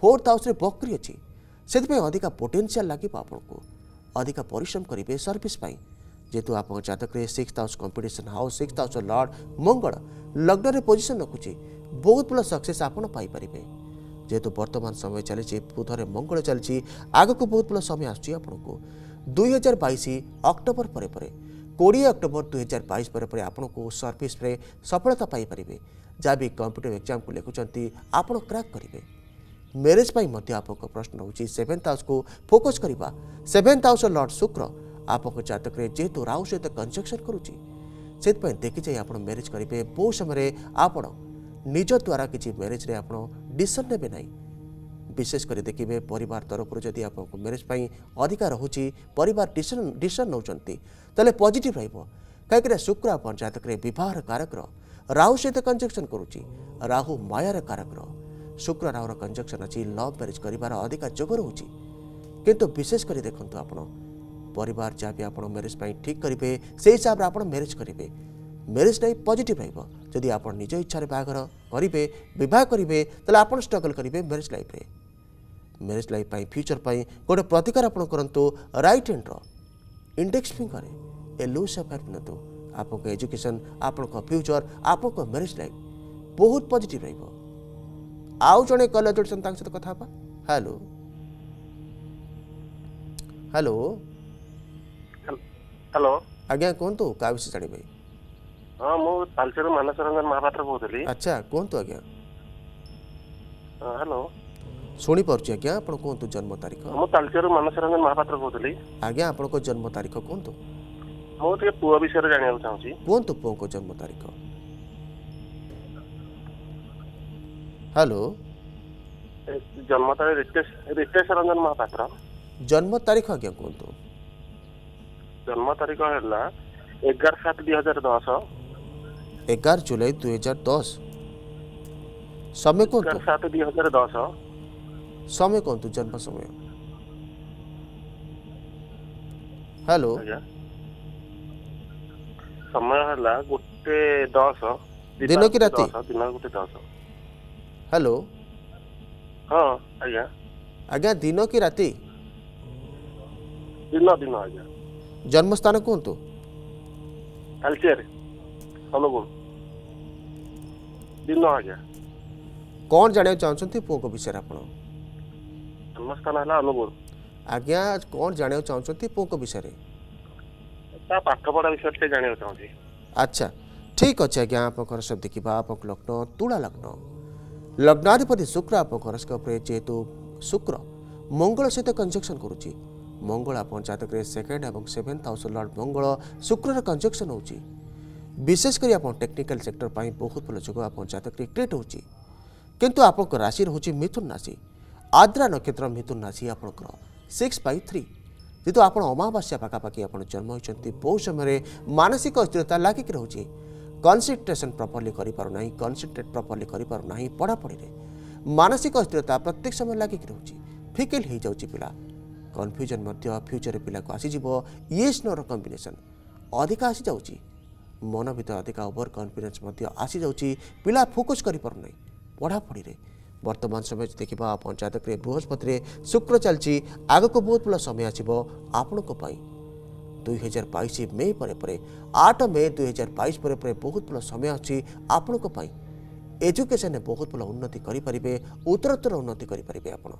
ଫୋର୍ଥ ହାଉସ୍ରେ ବକ୍ରି ଅଛି ସେଥିପାଇଁ ଅଧିକା ପୋଟେନ୍ସିଆଲ୍ ଲାଗିବ ଆପଣଙ୍କୁ ଅଧିକା ପରିଶ୍ରମ କରିବେ ସର୍ଭିସ୍ ପାଇଁ ଯେହେତୁ ଆପଣ ଜାତକରେ six house competition house six house lord Mangal ଲଗ୍ନରେ position ରଖୁଛି ବହୁତ ଭଲ ସକ୍ସେସ୍ ଆପଣ ପାଇପାରିବେ ଯେହେତୁ ବର୍ତ୍ତମାନ ସମୟ ଚାଲିଛି ବୁଧରେ ମଙ୍ଗଳ ଚାଲିଛି ଆଗକୁ ବହୁତ ଭଲ ସମୟ ଆସୁଛି ଆପଣଙ୍କୁ ଦୁଇ ହଜାର ବାଇଶ ଅକ୍ଟୋବର ପରେ ପରେ କୋଡ଼ିଏ ଅକ୍ଟୋବର ଦୁଇ ହଜାର ବାଇଶ ପରେ ପରେ ଆପଣଙ୍କୁ ସର୍ଭିସରେ ସଫଳତା ପାଇପାରିବେ ଯାହା ବି କମ୍ପିଟେଟିଭ୍ ଏକ୍ଜାମ୍କୁ ଲେଖୁଛନ୍ତି ଆପଣ କ୍ରାକ୍ କରିବେ ମ୍ୟାରେଜ୍ ପାଇଁ ମଧ୍ୟ ଆପଣଙ୍କ ପ୍ରଶ୍ନ ରହୁଛି ସେଭେନ୍ଥ ହାଉସ୍କୁ ଫୋକସ୍ କରିବା ସେଭେନ୍ଥ ହାଉସ୍ର ଲର୍ଡ଼ ଶୁକ୍ର आपको जातकରେ ଯେହେତୁ ରାହୁ ସହିତ କନଜକ୍ସନ୍ କରୁଛି ସେଥିପାଇଁ ଦେଖିଯାଇ ଆପଣ ମ୍ୟାରେଜ୍ କରିବେ ବହୁ ସମୟରେ ଆପଣ ନିଜ ଦ୍ୱାରା କିଛି ମ୍ୟାରେଜ୍ରେ ଆପଣ ଡିସିସନ୍ ନେବେ ନାହିଁ ବିଶେଷ କରି ଦେଖିବେ ପରିବାର ତରଫରୁ ଯଦି ଆପଣଙ୍କୁ ମ୍ୟାରେଜ୍ ପାଇଁ ଅଧିକା ରହୁଛି ପରିବାର ଡିସିସନ୍ ଡିସିସନ୍ ନେଉଛନ୍ତି ତାହେଲେ ପଜିଟିଭ୍ ରହିବ କାହିଁକିନା ଶୁକ୍ର ଆପଣ ଜାତକରେ ବିବାହର କାରକର ରାହୁ ସହିତ କଞ୍ଜକ୍ସନ୍ କରୁଛି ରାହୁ ମାୟାର କାରକର ଶୁକ୍ର ରାହୁର କଞ୍ଜକ୍ସନ୍ ଅଛି ଲଭ୍ ମ୍ୟାରେଜ୍ କରିବାର ଅଧିକା ଯୋଗ ରହୁଛି କିନ୍ତୁ ବିଶେଷ କରି ଦେଖନ୍ତୁ ଆପଣ ପରିବାର ଯାହା ବି ଆପଣ ମ୍ୟାରେଜ୍ ପାଇଁ ଠିକ୍ କରିବେ ସେଇ ହିସାବରେ ଆପଣ ମ୍ୟାରେଜ୍ କରିବେ ମ୍ୟାରେଜ୍ ଲାଇଫ୍ ପଜିଟିଭ୍ ରହିବ ଯଦି ଆପଣ ନିଜ ଇଚ୍ଛାରେ ବାହାଘର କରିବେ ବିବାହ କରିବେ ତାହେଲେ ଆପଣ ଷ୍ଟ୍ରଗଲ୍ କରିବେ ମ୍ୟାରେଜ୍ ଲାଇଫ୍ରେ ମ୍ୟାରେଜ୍ ଲାଇଫ୍ ପାଇଁ ଫ୍ୟୁଚର୍ ପାଇଁ ଗୋଟେ ପ୍ରତିକାର ଆପଣ କରନ୍ତୁ ରାଇଟ୍ ହ୍ୟାଣ୍ଡର ଇଣ୍ଡେକ୍ସ ଫିଙ୍ଗରରେ ଏ ଲୁଜ୍ ଆଫେୟାର ପିନ୍ଧନ୍ତୁ ଆପଣଙ୍କ ଏଜୁକେସନ୍ ଆପଣଙ୍କ ଫ୍ୟୁଚର୍ ଆପଣଙ୍କ ମ୍ୟାରେଜ୍ ଲାଇଫ୍ ବହୁତ ପଜିଟିଭ୍ ରହିବ ଆଉ ଜଣେ କଲ୍ ଅଛନ୍ତି ତାଙ୍କ ସହିତ କଥା ହେବା ହ୍ୟାଲୋ ହ୍ୟାଲୋ ହ୍ୟାଲୋ ଆଜ୍ଞା କୁହନ୍ତୁ କାହା ବିଷୟ ଜାଣିବେ ହଁ ମୁଁ ତାଲଚେରୁ ମାନସ ରଞ୍ଜନ ମହାପାତ୍ର କହୁଥିଲି ଆଚ୍ଛା କୁହନ୍ତୁ ଆଜ୍ଞା ହ୍ୟାଲୋ ଶୁଣିପାରୁଛି ଆଜ୍ଞା ଆପଣ କୁହନ୍ତୁ ଜନ୍ମ ତାରିଖ ମୁଁ ତାଲଚେରୁ ମାନସ ରଞ୍ଜନ ମହାପାତ୍ର କହୁଥିଲି ଆଜ୍ଞା ଆପଣଙ୍କ ଜନ୍ମ ତାରିଖ କୁହନ୍ତୁ ମୁଁ ଟିକେ ପୁଅ ବିଷୟରେ ଜାଣିବାକୁ ଚାହୁଁଛି କୁହନ୍ତୁ ପୁଅଙ୍କ ଜନ୍ମ ତାରିଖ ହ୍ୟାଲୋ ଜନ୍ମ ତାରିଖ ରିତେଶ ରିତେଶ ରଞ୍ଜନ ମହାପାତ୍ର ଜନ୍ମ ତାରିଖ ଆଜ୍ଞା କୁହନ୍ତୁ जन्म तारीख है एगार सात दुई हजार दस एगार जुलाई दुई हजार दस समय कौन सात दुई हजार दस समय कौन तो जन्म समय हेलो समय है ला गुट्टे दस दिनों की राती दिनों गुट्टे दस हेलो हाँ अज्ञा अज्ञा दिनों की राती दिनों दिनों अज्ञा ଜନ୍ମସ୍ଥାନ କୁହନ୍ତୁ କ'ଣ ଜାଣିବାକୁ ଚାହୁଁଛନ୍ତି ପୁଅଙ୍କ ବିଷୟରେ ଆପଣ ଜନ୍ମସ୍ଥାନ ହେଲା ଅନୁଗୁଳ ଆଜ୍ଞା କ'ଣ ଜାଣିବାକୁ ଚାହୁଁଛନ୍ତି ପୁଅଙ୍କ ବିଷୟରେ ତା ପାଠପଢ଼ା ବିଷୟରେ ଟିକେ ଜାଣିବାକୁ ଚାହୁଁଛି ଆଚ୍ଛା ଠିକ୍ ଅଛି ଆଜ୍ଞା ଆପଣଙ୍କର ସବୁ ଦେଖିବା ଆପଣଙ୍କ ଲଗ୍ନ ତୁଳା ଲଗ୍ନ ଲଗ୍ନାଧିପତି ଶୁକ୍ର ଆପଣଙ୍କ ହରସ୍କୋପ୍ରେ ଯେହେତୁ ଶୁକ୍ର ମଙ୍ଗଳ ସହିତ କଞ୍ଜକ୍ସନ୍ କରୁଛି ମଙ୍ଗଳା ପଞ୍ଚାୟତ ଗ୍ରେଡ୍ ସେକେଣ୍ଡ ଏବଂ ସେଭେନ୍ ହାଉସ୍ ଲର୍ଡ଼ ମଙ୍ଗଳ ଶୁକ୍ରର କଞ୍ଜକ୍ସନ୍ ହେଉଛି ବିଶେଷ କରି ଆପଣ ଟେକ୍ନିକାଲ ସେକ୍ଟର ପାଇଁ ବହୁତ ଭଲ ଯୋଗ ପଞ୍ଚାୟତ ଗ୍ରେଡ୍ କ୍ରିଏଟ୍ ହେଉଛି କିନ୍ତୁ ଆପଣଙ୍କ ରାଶି ରହୁଛି ମିଥୁନ ରାଶି ଆଦ୍ରା ନକ୍ଷତ୍ର ମିଥୁନ ରାଶି ଆପଣଙ୍କର ସିକ୍ସ ବାଇ ଥ୍ରୀ ଯେହେତୁ ଆପଣ ଅମାବାସ୍ୟା ପାଖାପାଖି ଆପଣ ଜନ୍ମ ହୋଇଛନ୍ତି ବହୁ ସମୟରେ ମାନସିକ ଅସ୍ଥିରତା ଲାଗିକି ରହୁଛି କନ୍ସେନ୍ଟ୍ରେସନ୍ ପ୍ରପର୍ଲି କରିପାରୁନାହିଁ କନ୍ସେନ୍ଟ୍ରେଟ୍ ପ୍ରପର୍ଲି କରିପାରୁନାହିଁ ପଢ଼ାପଢ଼ିରେ ମାନସିକ ଅସ୍ଥିରତା ପ୍ରତ୍ୟେକ ସମୟ ଲାଗିକି ରହୁଛି ଫିକେଲ୍ ହୋଇଯାଉଛି ପିଲା କନଫ୍ୟୁଜନ୍ ମଧ୍ୟ ଫ୍ୟୁଚର୍ରେ ପିଲାକୁ ଆସିଯିବ ୟେସ୍ ନୋର କମ୍ବିନେସନ୍ ଅଧିକା ଆସିଯାଉଛି ମନ ଭିତରେ ଅଧିକା ଓଭର କନଫିଡେନ୍ସ ମଧ୍ୟ ଆସିଯାଉଛି ପିଲା ଫୋକସ୍ କରିପାରୁନାହିଁ ପଢ଼ାପଢ଼ିରେ ବର୍ତ୍ତମାନ ସମୟ ଦେଖିବା ପଞ୍ଚାୟତ କ୍ରିୟା ବୃହସ୍ପତିରେ ଶୁକ୍ର ଚାଲିଛି ଆଗକୁ ବହୁତ ଭଲ ସମୟ ଆସିବ ଆପଣଙ୍କ ପାଇଁ ଦୁଇହଜାର ବାଇଶ ମେ ପରେ ପରେ ଆଠ ମେ ଦୁଇହଜାର ବାଇଶ ପରେ ପରେ ବହୁତ ଭଲ ସମୟ ଅଛି ଆପଣଙ୍କ ପାଇଁ ଏଜୁକେସନରେ ବହୁତ ଭଲ ଉନ୍ନତି କରିପାରିବେ ଉତ୍ତରୋତ୍ତର ଉନ୍ନତି କରିପାରିବେ ଆପଣ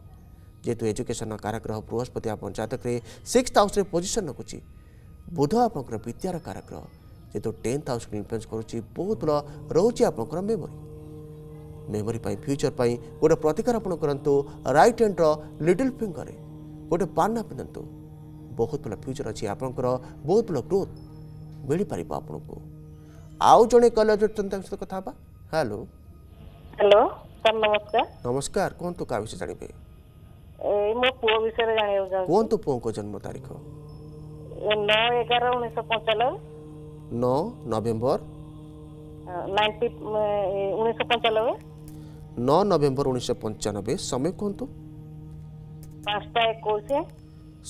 ଯେହେତୁ ଏଜୁକେସନ କାରାଗ୍ରହ ବୃହସ୍ପତି ଆପଣ ଜାତକରେ ସିକ୍ସ ହାଉସ୍ରେ ପୋଜିସନ୍ ରଖୁଛି ବୁଧ ଆପଣଙ୍କର ବିଦ୍ୟାର କାରାଗ୍ରହ ଯେହେତୁ ଟେନ୍ଥ ହାଉସ୍କୁ ଇନଫ୍ଲୁଏନ୍ସ କରୁଛି ବହୁତ ଭଲ ରହୁଛି ଆପଣଙ୍କର ମେମୋରି ମେମୋରି ପାଇଁ ଫ୍ୟୁଚର ପାଇଁ ଗୋଟେ ପ୍ରତିକାର ଆପଣ କରନ୍ତୁ ରାଇଟ୍ ହ୍ୟାଣ୍ଡର ଲିଟିଲ୍ ଫିଙ୍ଗରରେ ଗୋଟେ ପାନା ପିନ୍ଧନ୍ତୁ ବହୁତ ଭଲ ଫ୍ୟୁଚର ଅଛି ଆପଣଙ୍କର ବହୁତ ଭଲ ଗ୍ରୋଥ୍ ମିଳିପାରିବ ଆପଣଙ୍କୁ ଆଉ ଜଣେ କଲ୍ ଅଛନ୍ତି ତାଙ୍କ ସହିତ କଥା ହେବା ହ୍ୟାଲୋ ହ୍ୟାଲୋ ସାର୍ ନମସ୍କାର ନମସ୍କାର କୁହନ୍ତୁ କାହା ବିଷୟରେ ଜାଣିବେ એ મો પુઓ વિશે જાણવા ચાહું કોંતુ પુઓકો જન્મ તારીખ 9 11 1995 9 નવેમ્બર 90 1995 9 નવેમ્બર 1995 समय કોંતુ 5:21 तो?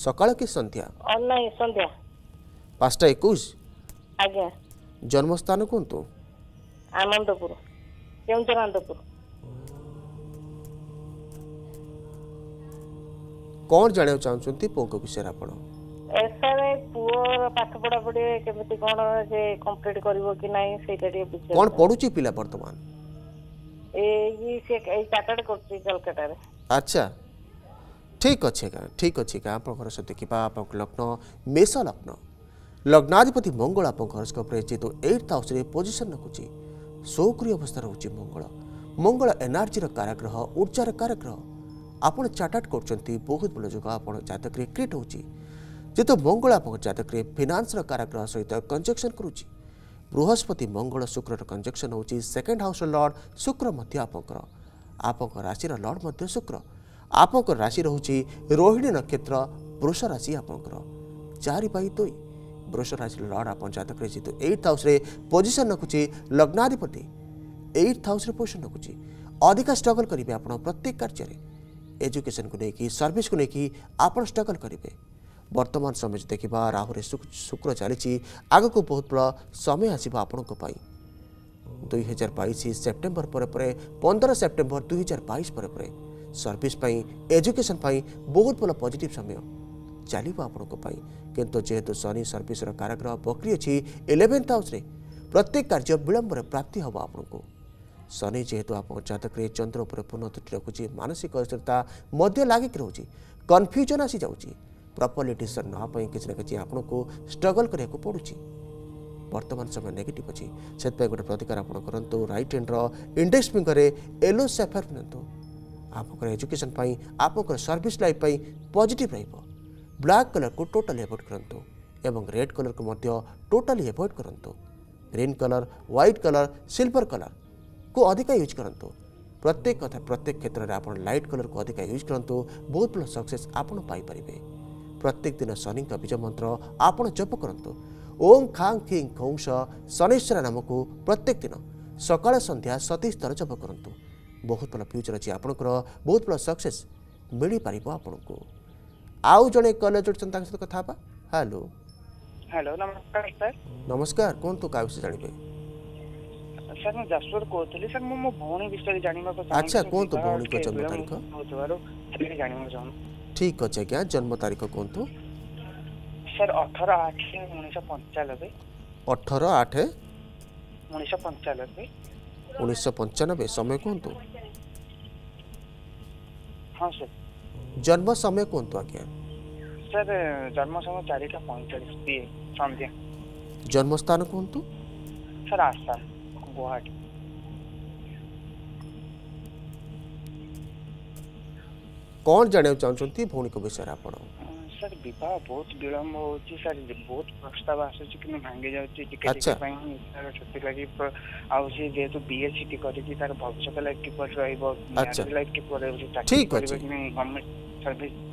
सकाळ की संध्या नाही संध्या 5:21 आज्ञा जन्मस्थान कोंतु तो? आनंदपुर केवंझर आनंदपुर କ'ଣ ଜାଣିବାକୁ ଚାହୁଁଛନ୍ତି ପୁଅଙ୍କ ବିଷୟରେ ଆପଣ ପୁଅର ପାଠ ପଢାପଢି କେମିତି କ'ଣ ସେ କମ୍ପ୍ଲିଟ୍ କରିବ କି ନାହିଁ ସେଇଟା ଟିକେ କ'ଣ ପଢୁଛି ପିଲା ବର୍ତ୍ତମାନ ଏଇ ସେ ଏଇ ଚାଟାର୍ଡ କରୁଛି କୋଲକାତାରେ ଆଚ୍ଛା ଠିକ୍ ଅଛି ଆଜ୍ଞା ଠିକ୍ ଅଛି ଆଜ୍ଞା ଆପଣଙ୍କର ସହିତ ଦେଖିବା ଆପଣଙ୍କ ଲଗ୍ନ ମେଷ ଲଗ୍ନ ଲଗ୍ନାଧିପତି ମଙ୍ଗଳ ଆପଣଙ୍କ ହରସ୍କୋପ୍ରେ ଯେହେତୁ ଏଇଟ୍ ହାଉସ୍ରେ ପୋଜିସନ୍ ରଖୁଛି ସୌକ୍ରିୟ ଅବସ୍ଥା ରହୁଛି ମଙ୍ଗଳ ମଙ୍ଗଳ ଏନର୍ଜିର କାରାଗ୍ରହ ଉର୍ଜାର କାରାଗ୍ରହ ଆପଣ ଚାର୍ଟାର୍ଡ କରୁଛନ୍ତି ବହୁତ ଭଲ ଯୋଗ ଆପଣ ଜାତକରେ କ୍ରିଏଟ୍ ହେଉଛି ଯେହେତୁ ମଙ୍ଗଳ ଆପଣଙ୍କ ଜାତକରେ ଫିନାନ୍ସର କାରାଗ୍ରହ ସହିତ କଞ୍ଜକ୍ସନ୍ କରୁଛି ବୃହସ୍ପତି ମଙ୍ଗଳ ଶୁକ୍ରର କଞ୍ଜକ୍ସନ୍ ହେଉଛି ସେକେଣ୍ଡ ହାଉସ୍ର ଲର୍ଡ଼ ଶୁକ୍ର ମଧ୍ୟ ଆପଣଙ୍କର ଆପଣଙ୍କ ରାଶିର ଲର୍ଡ଼ ମଧ୍ୟ ଶୁକ୍ର ଆପଣଙ୍କ ରାଶି ରହୁଛି ରୋହିଣୀ ନକ୍ଷତ୍ର ବୃଷ ରାଶି ଆପଣଙ୍କର ଚାରି ବାଇ ଦୁଇ ବୃଷ ରାଶିର ଲର୍ଡ଼ ଆପଣ ଜାତକରେ ଯେହେତୁ ଏଇଟ୍ ହାଉସ୍ରେ ପୋଜିସନ୍ ରଖୁଛି ଲଗ୍ନାଧିପତି ଏଇଟ୍ ହାଉସ୍ରେ ପୋଜିସନ୍ ରଖୁଛି ଅଧିକା ଷ୍ଟ୍ରଗଲ୍ କରିବେ ଆପଣ ପ୍ରତ୍ୟେକ କାର୍ଯ୍ୟରେ एजुकेशन को लेकिन सर्विस को लेकिन आप स्ट्रगल करेंगे बर्तमान समय देखा राहुल शुक्र चली आग को बहुत बड़ा समय आसो दुई हजार बैश सेप्टेम्बर पर पंद्रह सेप्टेम्बर दुई हजार बैश पर सर्विस एजुकेशन बहुत भल पजिट समय चलो आपण कि जेहेतु शनि सर्विस कारागृह बकरी अच्छी इलेवेन्थ हाउस प्रत्येक कार्य विलम्बर प्राप्ति हम आपको शनि जेहेतु आप जतक चंद्र उपर पूर्ण त्रुटि रखुच्छे मानसिक अस्थिरता मध्य लगिक रोचे कनफ्यूजन आसी जा प्रपर्ली डिशन नापी किसी ना कि आपको स्ट्रगल करने को पड़ू बर्तमान समय नेगेट अच्छे से गोटे प्रतिकार आप करूँ right hand index finger yellow sapphire पिंधु आप एजुकेशन आप सर्विस लाइफ पर पजिट र्लाक कलर को टोटाली एवोड करूँ एवं रेड कलर को टोटाली एवोड करूँ green colour white colour silver colour କୁ ଅଧିକ ୟୁଜ୍ କରନ୍ତୁ ପ୍ରତ୍ୟେକ କଥା ପ୍ରତ୍ୟେକ କ୍ଷେତ୍ରରେ ଆପଣ ଲାଇଟ୍ କଲର୍କୁ ଅଧିକା ୟୁଜ୍ କରନ୍ତୁ ବହୁତ ଭଲ ସକ୍ସେସ୍ ଆପଣ ପାଇପାରିବେ ପ୍ରତ୍ୟେକ ଦିନ ଶନିଙ୍କ ବୀଜ ମନ୍ତ୍ର ଆପଣ ଜପ କରନ୍ତୁ ଓମ୍ ଖାଙ୍ଗ ଖିଂ ଖୋଂସ ଶନିଶ୍ୱର ନାମକୁ ପ୍ରତ୍ୟେକ ଦିନ ସକାଳ ସନ୍ଧ୍ୟା ସତେଇଶ ଥର ଜପ କରନ୍ତୁ ବହୁତ ଭଲ ଫ୍ୟୁଚର୍ ଅଛି ଆପଣଙ୍କର ବହୁତ ଭଲ ସକ୍ସେସ୍ ମିଳିପାରିବ ଆପଣଙ୍କୁ ଆଉ ଜଣେ କଲେଜ ଉଠୁଛନ୍ତି ତାଙ୍କ ସହିତ କଥା ହେବା ହ୍ୟାଲୋ ହ୍ୟାଲୋ ନମସ୍କାର ନମସ୍କାର କୁହନ୍ତୁ କାହା ବିଷୟରେ ଜାଣିବେ ସାର୍ ମୁଁ ଯାଜପୁର କହୁଥିଲି ସାର୍ ମୁଁ ମୋ ଭଉଣୀ ବିଷୟରେ ଜାଣିବାକୁ ଚାହୁଁଛି ଆଚ୍ছা କୁହନ୍ତୁ ଭଉଣୀଙ୍କ ଜନ୍ମ ତାରିଖ ହଉଥିବାରୁ ଜାଣିବାକୁ ଚାହୁଁଛି ଠିକ୍ ଅଛି ଆଜ୍ଞା ଜନ୍ମ ତାରିଖ କୁହନ୍ତୁ ସାର୍ ଅଠର ଆଠ ଉଣେଇଶହ ପଞ୍ଚାନବେ ଅଠର ଆଠ ଉଣେଇଶହ ପଞ୍ଚାନବେ ଉଣେଇଶହ ପଞ୍ଚାନବେ ସମୟ କୁହନ୍ତୁ ହଁ ସାର୍ ଜନ୍ମ ସମୟ କୁହନ୍ତୁ ଆଜ୍ଞା ସାର୍ ଜନ୍ମ ସମୟ ଚାରିଟା ପଇଁଚାଳିଶ ପିଏ ସନ୍ଧ୍ୟା ଜନ୍ମସ୍ଥାନ କୁହନ୍ତୁ ସାର୍ ଆସାମ black. कौन जाना चाहते भौणी विषय आप सर बह बहुत विलम्ब हो सर बहुत प्रस्ताव भांगी बीएससी अच्छा। भविष्य लाइफ रही अच्छा।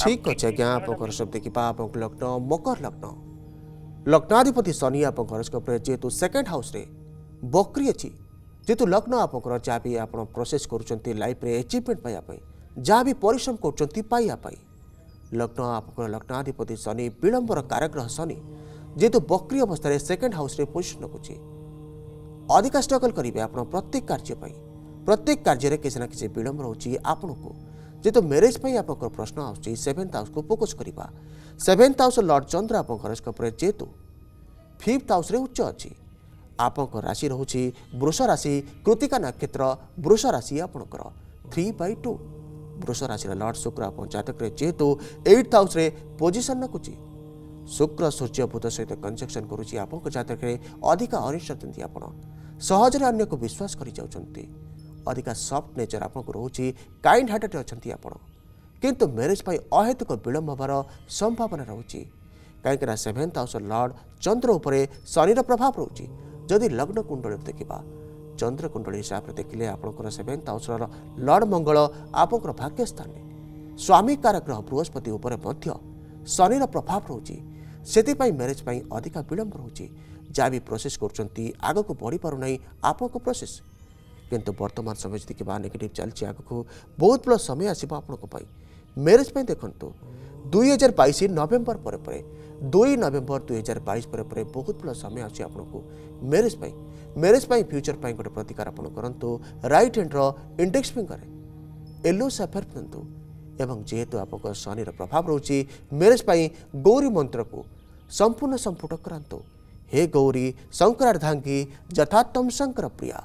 ठीक अच्छे आज्ञा सब लग्न मकर लग्न लग्नाधिपति शनि आप जेहेतु सेकेंड हाउस रे ବକ୍ରି ଅଛି ଯେହେତୁ ଲଗ୍ନ ଆପଣଙ୍କର ଯାହା ବି ଆପଣ ପ୍ରୋସେସ୍ କରୁଛନ୍ତି ଲାଇଫ୍ରେ ଏଚିଭମେଣ୍ଟ ପାଇବା ପାଇଁ ଯାହା ବି ପରିଶ୍ରମ କରୁଛନ୍ତି ପାଇବା ପାଇଁ ଲଗ୍ନ ଆପଣଙ୍କର ଲଗ୍ନାଧିପତି ଶନି ବିଳମ୍ବର କାରଗ୍ରହ ଶନି ଯେହେତୁ ବକ୍ରି ଅବସ୍ଥାରେ ସେକେଣ୍ଡ ହାଉସ୍ରେ ପୋଜିସନ୍ ରଖୁଛି ଅଧିକା ଷ୍ଟ୍ରଗଲ୍ କରିବେ ଆପଣ ପ୍ରତ୍ୟେକ କାର୍ଯ୍ୟ ପାଇଁ ପ୍ରତ୍ୟେକ କାର୍ଯ୍ୟରେ କିଛି ନା କିଛି ବିଳମ୍ବ ରହୁଛି ଆପଣଙ୍କୁ ଯେହେତୁ ମ୍ୟାରେଜ୍ ପାଇଁ ଆପଣଙ୍କର ପ୍ରଶ୍ନ ଆସୁଛି ସେଭେନ୍ଥ ହାଉସ୍କୁ ଫୋକସ୍ କରିବା ସେଭେନ୍ଥ ହାଉସ୍ ଲର୍ଡ଼ ଚନ୍ଦ୍ର ଆପଣଙ୍କ ହରସ୍କୋପ୍ରେ ଯେହେତୁ ଫିଫ୍ଥ ହାଉସ୍ରେ ଉଚ୍ଚ ଅଛି ଆପଣଙ୍କ ରାଶି ରହୁଛି ବୃଷ ରାଶି କୃତିକା ନକ୍ଷତ୍ର ବୃଷ ରାଶି ଆପଣଙ୍କର ଥ୍ରୀ ବାଇ ଟୁ ବୃଷ ରାଶିର ଲର୍ଡ଼ ଶୁକ୍ର ଆପଣ ଜାତକରେ ଯେହେତୁ ଏଇଟ୍ ହାଉସ୍ରେ ପୋଜିସନ୍ ରଖୁଛି ଶୁକ୍ର ସୂର୍ଯ୍ୟ ବୁଧ ସହିତ କଞ୍ଜକ୍ସନ୍ କରୁଛି ଆପଣଙ୍କ ଜାତକରେ ଅଧିକ ଅନିଶ୍ଚନ୍ତି ଆପଣ ସହଜରେ ଅନ୍ୟକୁ ବିଶ୍ୱାସ କରିଯାଉଛନ୍ତି ଅଧିକା ସଫ୍ଟ ନେଚର ଆପଣଙ୍କୁ ରହୁଛି କାଇଣ୍ଡ ହାର୍ଟେଡ଼୍ ଅଛନ୍ତି ଆପଣ କିନ୍ତୁ ମ୍ୟାରେଜ୍ ପାଇଁ ଅହେତୁକ ବିଳମ୍ବ ହେବାର ସମ୍ଭାବନା ରହୁଛି କାହିଁକିନା ସେଭେନ୍ଥ ହାଉସ୍ର ଲର୍ଡ଼ ଚନ୍ଦ୍ର ଉପରେ ଶନିର ପ୍ରଭାବ ରହୁଛି ଯଦି ଲଗ୍ନ କୁଣ୍ଡଳୀରୁ ଦେଖିବା ଚନ୍ଦ୍ରକୁଣ୍ଡଳୀ ହିସାବରେ ଦେଖିଲେ ଆପଣଙ୍କର ସେଭେନ୍ଥ ହାଉସ୍ର ଲର୍ଡ଼ ମଙ୍ଗଳ ଆପଣଙ୍କର ଭାଗ୍ୟସ୍ଥାନରେ ସ୍ୱାମୀକାର ଗ୍ରହ ବୃହସ୍ପତି ଉପରେ ମଧ୍ୟ ଶନିର ପ୍ରଭାବ ରହୁଛି ସେଥିପାଇଁ ମ୍ୟାରେଜ୍ ପାଇଁ ଅଧିକା ବିଳମ୍ବ ରହୁଛି ଯାହା ବି ପ୍ରୋସେସ୍ କରୁଛନ୍ତି ଆଗକୁ ବଢ଼ିପାରୁନାହିଁ ଆପଣଙ୍କ ପ୍ରୋସେସ୍ କିନ୍ତୁ ବର୍ତ୍ତମାନ ସମୟ ଯଦି କିମ୍ବା ନେଗେଟିଭ୍ ଚାଲିଛି ଆଗକୁ ବହୁତ ଭଲ ସମୟ ଆସିବ ଆପଣଙ୍କ ପାଇଁ ମ୍ୟାରେଜ୍ ପାଇଁ ଦେଖନ୍ତୁ ଦୁଇ ହଜାର ବାଇଶ ନଭେମ୍ବର ପରେ ପରେ ଦୁଇ ନଭେମ୍ବର ଦୁଇହଜାର ବାଇଶ ପରେ ପରେ ବହୁତ ଭଲ ସମୟ ଆସୁଛି ଆପଣଙ୍କୁ ମ୍ୟାରେଜ୍ ପାଇଁ ମ୍ୟାରେଜ୍ ପାଇଁ ଫ୍ୟୁଚର୍ ପାଇଁ ଗୋଟେ ପ୍ରତିକାର ଆପଣ କରନ୍ତୁ ରାଇଟ୍ ହ୍ୟାଣ୍ଡର ଇଣ୍ଡେକ୍ସ ଫିଙ୍ଗରରେ ୟେଲୋ ସାଫେର୍ ପିନ୍ଧନ୍ତୁ ଏବଂ ଯେହେତୁ ଆପଣଙ୍କ ଶନିର ପ୍ରଭାବ ରହୁଛି ମ୍ୟାରେଜ୍ ପାଇଁ ଗୌରୀ ମନ୍ତ୍ରକୁ ସମ୍ପୂର୍ଣ୍ଣ ସମ୍ପୁଟ କରନ୍ତୁ ହେ ଗୌରୀ ଶଙ୍କରାର୍ଦ୍ଧାଙ୍ଗୀ ଯଥାତମ ଶଙ୍କର ପ୍ରିୟା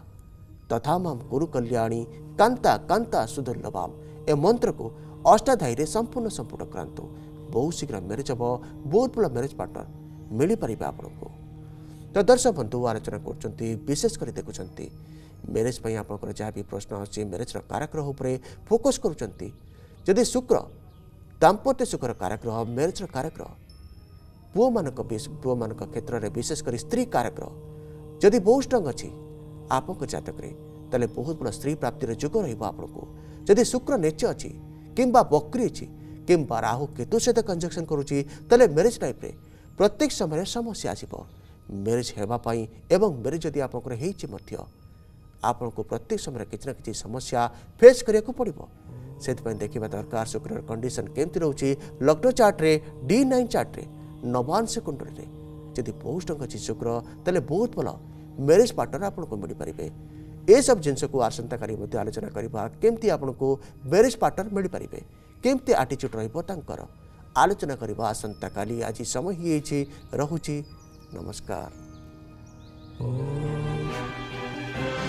ତଥା ମାମ୍ ଗୁରୁ କଲ୍ୟାଣୀ କାନ୍ତା କାନ୍ତା ସୁଦୁର୍ଲଭାମ ଏ ମନ୍ତ୍ରକୁ ଅଷ୍ଟାଧାୟୀରେ ସମ୍ପୂର୍ଣ୍ଣ ସମ୍ପୁଟ କରନ୍ତୁ ବହୁତ ଶୀଘ୍ର ମ୍ୟାରେଜ୍ ହେବ ବହୁତ ଭଲ ମ୍ୟାରେଜ୍ ପାର୍ଟନର ମିଳିପାରିବେ ଆପଣଙ୍କୁ ତ ଦର୍ଶକ ବନ୍ଧୁ ଆଲୋଚନା କରୁଛନ୍ତି ବିଶେଷ କରି ଦେଖୁଛନ୍ତି ମ୍ୟାରେଜ୍ ପାଇଁ ଆପଣଙ୍କର ଯାହା ବି ପ୍ରଶ୍ନ ଆସୁଛି ମ୍ୟାରେଜ୍ର କାରାଗ୍ରହ ଉପରେ ଫୋକସ୍ କରୁଛନ୍ତି ଯଦି ଶୁକ୍ର ଦାମ୍ପତ୍ୟ ସୁଖର କାରାଗ୍ରହ ମ୍ୟାରେଜ୍ର କାରାଗ୍ରହ ପୁଅମାନଙ୍କ ପୁଅମାନଙ୍କ କ୍ଷେତ୍ରରେ ବିଶେଷ କରି ସ୍ତ୍ରୀ କାରାଗ୍ରହ ଯଦି ବହୁତ ଷ୍ଟ୍ରଙ୍ଗ୍ ଅଛି ଆପଣଙ୍କ ଜାତକରେ ତାହେଲେ ବହୁତ ବଡ଼ ସ୍ତ୍ରୀ ପ୍ରାପ୍ତିର ଯୋଗ ରହିବ ଆପଣଙ୍କୁ ଯଦି ଶୁକ୍ର ନେଚ ଅଛି କିମ୍ବା ବକ୍ରି ଅଛି कि राहु केतु सहित कंजक्शन करुच्चे तेल मेरेज टाइप प्रत्येक समय समस्या आसप मेरेज होगापी एवं मेरेज जदि आप प्रत्येक समय कि समस्या फेस करने पड़ो से देखा दरकार शुक्र कंडीशन केमती रोचे लग्न चार्ट्रे डी नाइन चार्ट्रे नवान सेकुंडली जदि बहुत अच्छी शुक्र तेल बहुत भल मेरेज पार्टनर आपको मिल पारे ये सब जिनको आसंता का आलोचना करवा केमती आपको मेरेज पार्टनर मिल पारे କେମିତି ଆଟିଚ୍ୟୁଡ଼୍ ରହିବ ତାଙ୍କର ଆଲୋଚନା କରିବା ଆସନ୍ତାକାଲି ଆଜି ସମୟ ହୋଇଯାଇଛି ରହୁଛି ନମସ୍କାର Oh